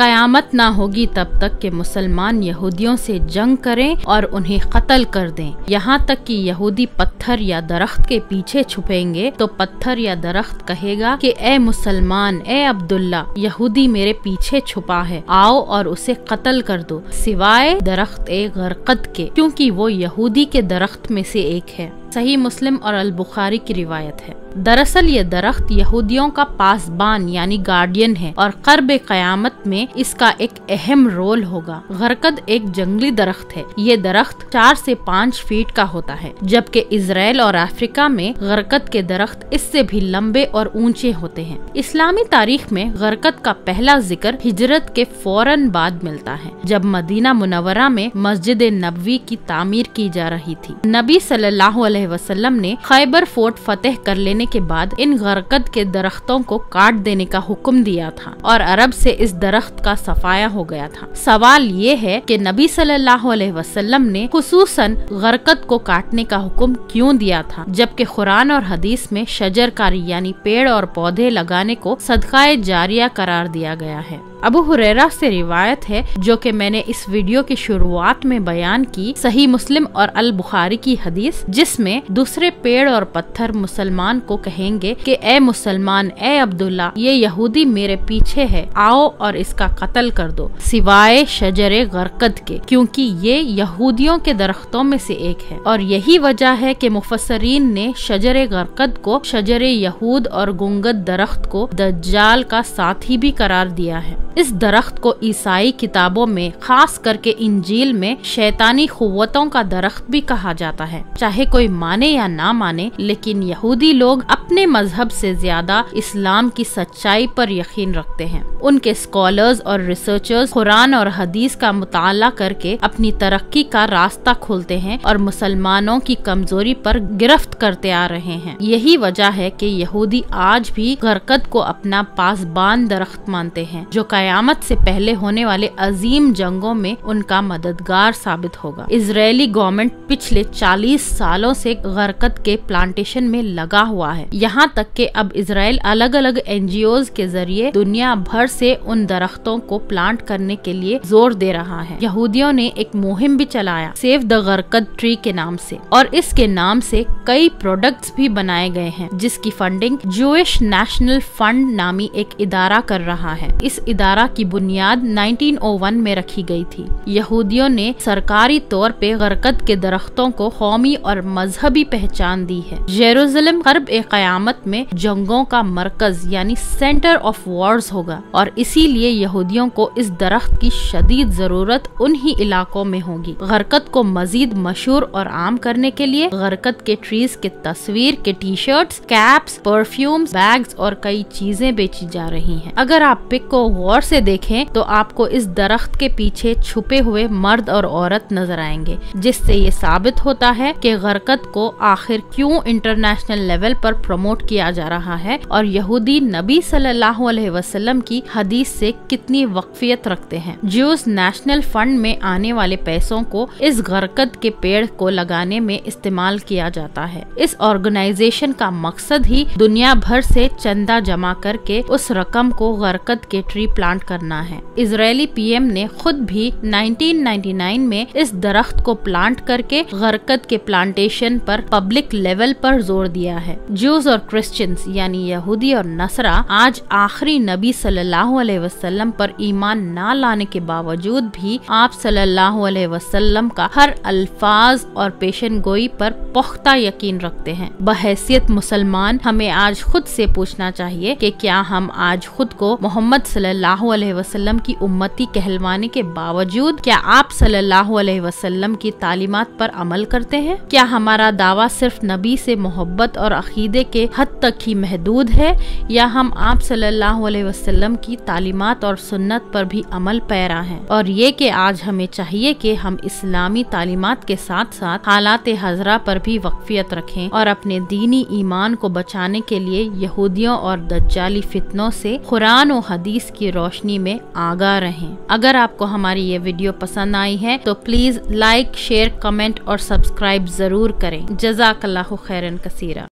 कयामत ना होगी तब तक के मुसलमान यहूदियों से जंग करें और उन्हें कत्ल कर दें। यहाँ तक कि यहूदी पत्थर या दरख्त के पीछे छुपेंगे तो पत्थर या दरख्त कहेगा कि, ए मुसलमान, ए अब्दुल्ला, यहूदी मेरे पीछे छुपा है, आओ और उसे कत्ल कर दो। सिवाय दरख्त ए गरकत के, क्योंकि वो यहूदी के दरख्त में से एक है। सही मुस्लिम और अल बुखारी की रिवायत है। दरअसल ये दरख्त यहूदियों का पासबान यानी गार्डियन है और करब कयामत में इसका एक अहम रोल होगा। गरकद एक जंगली दरख्त है। ये दरख्त चार से पाँच फीट का होता है, जबकि इसराइल और अफ्रीका में गरकद के दरख्त इससे भी लंबे और ऊँचे होते हैं। इस्लामी तारीख में गरकद का पहला ज़िक्र हिजरत के फ़ौरन बाद मिलता है, जब मदीना मुनवरा में मस्जिद नबवी की तामीर की जा रही थी। नबी अलैहि वसल्लम ने खैबर फोर्ट फतेह कर लेने के बाद इन गरकत के दरख्तों को काट देने का हुक्म दिया था और अरब से इस दरख्त का सफाया हो गया था। सवाल ये है कि नबी सल्लल्लाहु अलैहि वसल्लम ने खुसूसन गरकत को काटने का हुक्म क्यों दिया था? जबकि कुरान और हदीस में शजरकारी यानी पेड़ और पौधे लगाने को सदकाए जारिया करार दिया गया है। अबू हुरेरा से रिवायत है, जो कि मैंने इस वीडियो की शुरुआत में बयान की, सही मुस्लिम और अल बुखारी की हदीस, जिसमें दूसरे पेड़ और पत्थर मुसलमान को कहेंगे कि, ए मुसलमान, ए अब्दुल्ला, ये यहूदी मेरे पीछे है। आओ और इसका कत्ल कर दो, सिवाय शजर गरकद के, क्योंकि ये यहूदियों के दरख्तों में से एक है। और यही वजह है कि मुफसरीन ने शजर गरकद को, शजर यहूद और गुंगद दरख्त को दज्जाल का साथी भी करार दिया है। इस दरख्त को ईसाई किताबों में, खास करके इंजील में, शैतानी कुतों का दरख्त भी कहा जाता है। चाहे कोई माने या ना माने, लेकिन यहूदी लोग अपने मज़हब से ज़्यादा इस्लाम की सच्चाई पर यकीन रखते हैं। उनके स्कॉलर्स और रिसर्चर्स कुरान और हदीस का मुताला करके अपनी तरक्की का रास्ता खोलते हैं और मुसलमानों की कमज़ोरी पर गिरफ्त करते आ रहे हैं। यही वजह है कि यहूदी आज भी गरकत को अपना पासबान दरख्त मानते हैं, जो कयामत से पहले होने वाले अजीम जंगों में उनका मददगार साबित होगा। इसराइली गवर्नमेंट पिछले 40 सालों से गरकत के प्लांटेशन में लगा हुआ है। यहाँ तक कि अब इसराइल अलग अलग एनजीओ के ज़रिए दुनिया भर से उन दरख्तों को प्लांट करने के लिए ज़ोर दे रहा है। यहूदियों ने एक मुहिम भी चलाया, सेव द गरकत ट्री के नाम से, और इसके नाम से कई प्रोडक्ट्स भी बनाए गए हैं, जिसकी फंडिंग जूश नेशनल फंड नामी एक इदारा कर रहा है। इस इदारा इदारा की बुनियाद 1901 में रखी गई थी। यहूदियों ने सरकारी तौर पे गरकत के दरख्तों को कौमी और मजहबी पहचान दी है। जेरूसलम करब ए कयामत में जंगों का मरकज यानी सेंटर ऑफ़ वॉर्स होगा और इसीलिए यहूदियों को इस दरख्त की शदीद ज़रूरत उन ही इलाकों में होगी। गरकत को मजीद मशहूर और आम करने के लिए गरकत के ट्रीज के तस्वीर, के T shirt caps perfumes bags और कई चीज़ें बेची जा रही हैं। अगर आप पिक को गौर गौर से देखें तो आपको इस दरख्त के पीछे छुपे हुए मर्द और औरत नज़र आएँगे, जिससे ये साबित होता है कि गरकत को आखिर क्यों इंटरनेशनल लेवल पर प्रमोट किया जा रहा है और यहूदी नबी सल्लल्लाहु अलैहि वसल्लम की हदीस से कितनी वक्फियत रखते हैं। जूस नेशनल फंड में आने वाले पैसों को इस गरकत के पेड़ को लगाने में इस्तेमाल किया जाता है। इस ऑर्गेनाइजेशन का मकसद ही दुनिया भर से चंदा जमा करके उस रकम को गरकत के ट्री प्लांट प्लांट करना है। इसराइली पीएम ने खुद भी 1999 में इस दरख्त को प्लांट करके गरकत के प्लांटेशन पर पब्लिक लेवल पर ज़ोर दिया है। जूस और क्रिश्चियंस यानी यहूदी और नसरा, आज आखिरी नबी सल्लल्लाहु अलैहि वसल्लम पर ईमान न लाने के बावजूद भी आप सल्लल्लाहु अलैहि वसल्लम का हर अल्फाज और पेशन गोई पर पुख्ता यकीन रखते हैं। बहैसियत मुसलमान हमें आज खुद से पूछना चाहिए कि क्या हम आज खुद को मोहम्मद सल्लल्लाहु सल्लल्लाहु अलैहि वसल्लम की उम्मती कहलवाने के बावजूद, क्या आप सल्लल्लाहु अलैहि वसल्लम की तालीमत पर अमल करते हैं? क्या हमारा दावा सिर्फ़ नबी से मोहब्बत और अकीदे के हद तक ही महदूद है? या हम आप सल्लल्लाहु अलैहि वसल्लम की तालीमत और सुन्नत पर भी अमल पैरा हैं? और ये कि आज हमें चाहिए कि हम इस्लामी तालीमत के साथ साथ हालात हजरा पर भी वक्फियत रखें और अपने दीनी ईमान को बचाने के लिए यहूदियों और दज्जाली फितनों से कुरान और हदीस की रोशनी रोशनी में आगा रहें। अगर आपको हमारी ये वीडियो पसंद आई है तो प्लीज़ लाइक शेयर कमेंट और सब्सक्राइब ज़रूर करें। जजाकल्ला खैरन कसीरा।